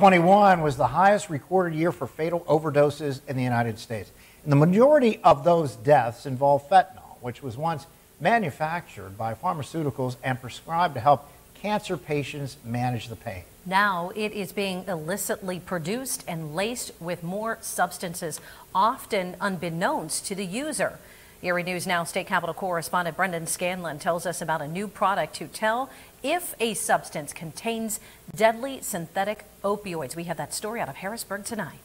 21 was the highest recorded year for fatal overdoses in the United States. And the majority of those deaths involved fentanyl, which was once manufactured by pharmaceuticals and prescribed to help cancer patients manage the pain. Now it is being illicitly produced and laced with more substances, often unbeknownst to the user. Erie News Now State Capitol correspondent Brendan Scanlon tells us about a new product to tell if a substance contains deadly synthetic opioids. We have that story out of Harrisburg tonight.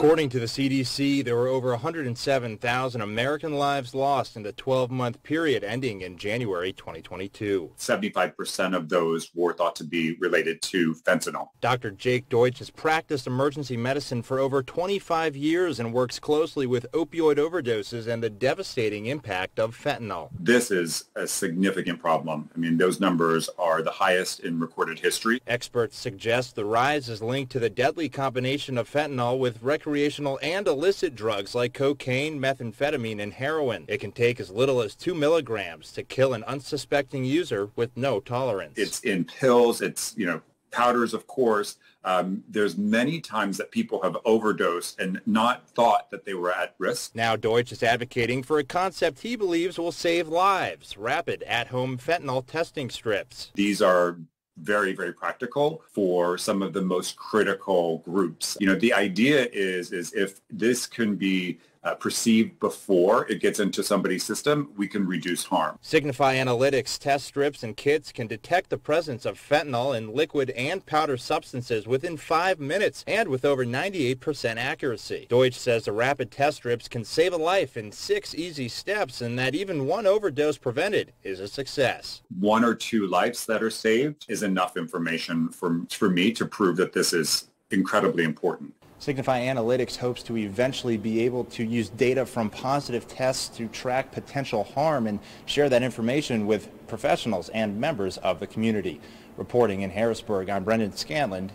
According to the CDC, there were over 107,000 American lives lost in the 12-month period ending in January 2022. 75% of those were thought to be related to fentanyl. Dr. Jake Deutsch has practiced emergency medicine for over 25 years and works closely with opioid overdoses and the devastating impact of fentanyl. This is a significant problem. I mean, those numbers are the highest in recorded history. Experts suggest the rise is linked to the deadly combination of fentanyl with recreational recreational and illicit drugs like cocaine, methamphetamine, and heroin. It can take as little as two milligrams to kill an unsuspecting user with no tolerance. It's in pills. It's, you know, powders, of course. Um, there's many times that people have overdosed and not thought that they were at risk. Now Deutsch is advocating for a concept he believes will save lives, rapid at-home fentanyl testing strips. These are very, very practical for some of the most critical groups. You know, the idea is, is if this can be uh, perceived before it gets into somebody's system, we can reduce harm. Signify Analytics test strips and kits can detect the presence of fentanyl in liquid and powder substances within five minutes and with over 98% accuracy. Deutsch says the rapid test strips can save a life in six easy steps and that even one overdose prevented is a success. One or two lives that are saved is enough information for, for me to prove that this is incredibly important. Signify Analytics hopes to eventually be able to use data from positive tests to track potential harm and share that information with professionals and members of the community. Reporting in Harrisburg, I'm Brendan Scanlon,